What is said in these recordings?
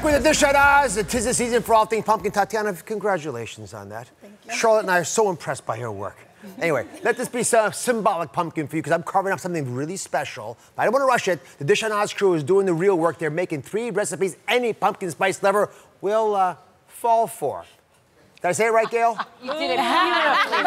Back with the Dish at Oz. It is the season for all things pumpkin. Tatiana, congratulations on that. Thank you. Charlotte and I are so impressed by your work. Anyway, let this be some symbolic pumpkin for you because I'm carving up something really special. But I don't want to rush it. The Dish on Oz crew is doing the real work. They're making three recipes any pumpkin spice lover will uh, fall for. Did I say it right, Gail? You did it beautifully.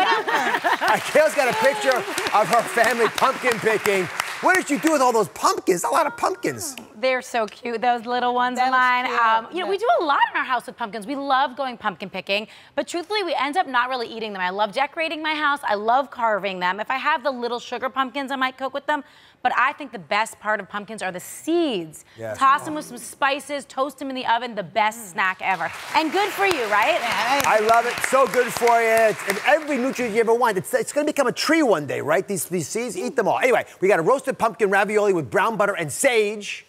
Gail's got a picture of her family pumpkin picking. What did you do with all those pumpkins? A lot of pumpkins. They're so cute, those little ones That mine. Um, you know, we do a lot in our house with pumpkins. We love going pumpkin picking, but truthfully, we end up not really eating them. I love decorating my house. I love carving them. If I have the little sugar pumpkins, I might cook with them. But I think the best part of pumpkins are the seeds. Yes. Toss them with some spices, toast them in the oven, the best snack ever. And good for you, right? I love it. So good for you. It's, and every nutrient you ever want. It's, it's going to become a tree one day, right? These, these seeds, eat them all. Anyway, we got a roasted pumpkin ravioli with brown butter and sage.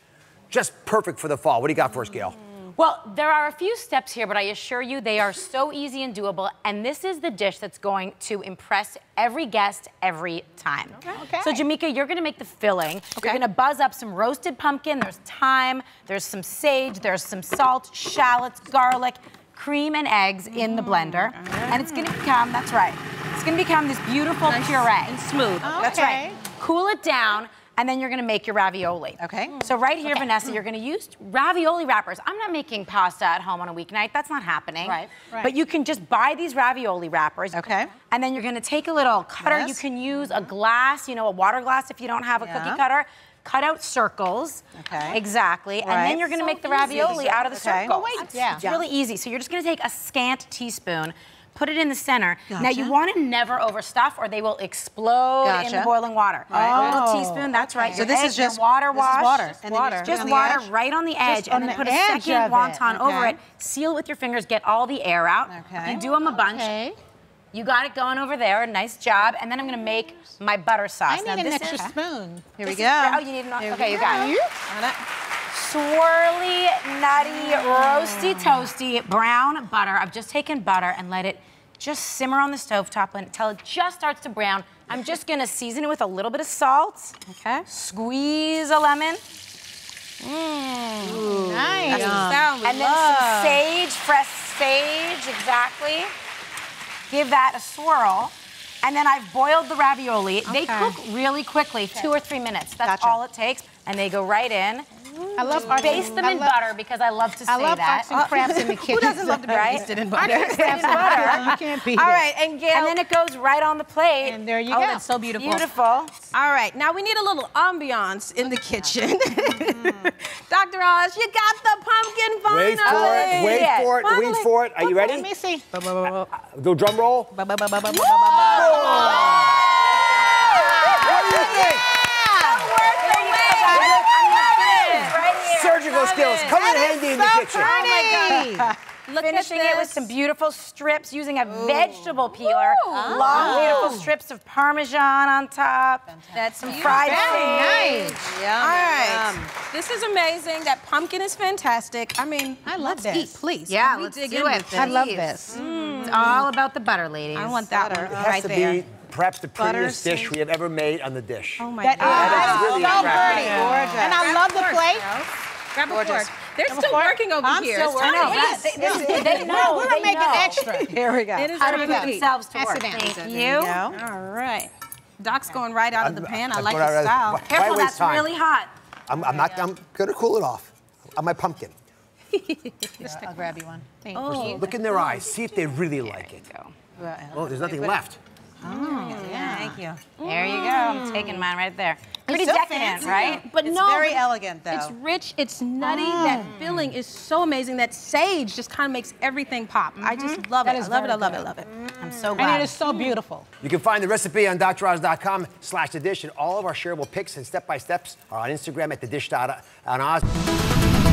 Just perfect for the fall. What do you got for us, Gail? Mm. Well, there are a few steps here, but I assure you they are so easy and doable. And this is the dish that's going to impress every guest every time. Okay. So, Jamika, you're gonna make the filling. Okay. You're gonna buzz up some roasted pumpkin. There's thyme, there's some sage, there's some salt, shallots, garlic, cream, and eggs in the mm. blender. And it's gonna become, that's right, it's gonna become this beautiful puree. and smooth. Okay. That's right. Cool it down, and then you're gonna make your ravioli. Okay. So right here, Vanessa, you're gonna use ravioli wrappers. I'm not making pasta at home on a weeknight. That's not happening. Right, right. But you can just buy these ravioli wrappers. Okay. And then you're gonna take a little cutter. Yes. You can use a glass, you know, a water glass if you don't have a Yeah. cookie cutter. Cut out circles. Okay. Exactly. Right. And then you're gonna So make the easy. ravioli out of the Okay. circle. Oh, wait. Yeah. It's really easy. So you're just gonna take a scant teaspoon, put it in the center. Now you wanna never overstuff or they will explode in the boiling water. Right. Oh, a little Oh, teaspoon, that's right. So Your this is just- water this is wash. water. Just And then just Just on the water edge? right on the edge, on and then the put a second of it. wonton over it. Seal with your fingers, get all the air out. Okay. You do them a bunch. Okay. You got it going over there. Nice job. And then I'm gonna make my butter sauce. I need Now, an this extra is- spoon. Here we go. is- oh, you need an- Here okay, we you got it. Swirly, nutty, roasty, toasty brown butter. I've just taken butter and let it just simmer on the stove top until it just starts to brown. I'm just gonna season it with a little bit of salt. Okay. Squeeze a lemon. Mmm. Nice. And then love. some sage, fresh sage, exactly. Give that a swirl. And then I've boiled the ravioli. They cook really quickly, two or three minutes. That's Gotcha. all it takes. And they go right in. I love arts Baste and- them I in love- butter because I love to say I love that. arts and crafts in the kitchen. Who doesn't love to be Right? basted in butter? Basted in butter. You can't beat All it. right, and Gail. And then it goes right on the plate. And there you oh, go. that's so beautiful. Beautiful. All right, now we need a little ambiance in the kitchen. Dr. Oz, you got the pumpkin finally. Wait for it. Wait Yes. for it. Wait for it. Are you ready? Let ready? me see. Do drum roll. Ba, ba, ba, ba, ba, ba, ba, ba. What do you think? There you go, guys. I'm gonna finish this right here. Surgical skills come in handy in the kitchen. Oh my God. Look Finishing at it with some beautiful strips using a vegetable peeler. Oh. Long, beautiful strips of Parmesan on top. That's some fried Very sage. nice. All right. This is amazing. That pumpkin is fantastic. I mean, I love let's this. eat, please. Yeah, we let's dig do in it. this? I love Please. this. Mm. It's all about the butter, ladies. I want that Butter. one It has right to there. be perhaps the Butter, prettiest dish sage. we have ever made on the dish. Oh my That God. is really so attractive. pretty. Gorgeous. And I love the plate. Grab a Gorgeous. fork. They're Grab still fork. working over I'm here. still It's working. to Yes, eat. they, they, they know. We're they gonna make know it extra. Here we go. It is How to put to themselves to work. it. Thank you. you. All right. Doc's going right out of the pan. I I'm like going his style. Why Careful, waste that's time? really hot. I'm, I'm not. I'm gonna cool it off. On my pumpkin. I'll grab you one. Thank Oh. Look in their eyes. See if they really like it. Go. Oh, there's nothing left. Oh, yeah. Thank you. There you go. I'm taking mine right there. Pretty so decadent, fancy, right? But It's no, very but elegant, though. It's rich, it's nutty. That mm. filling is so amazing. That sage just kind of makes everything pop. I mm-hmm. just love That it. I is love it. I love it. good. Love it. Mm. I'm so glad. And it is so beautiful. You can find the recipe on droz.com slash the dish, and all of our shareable pics and step-by-steps are on Instagram at the dish dot uh, on Oz.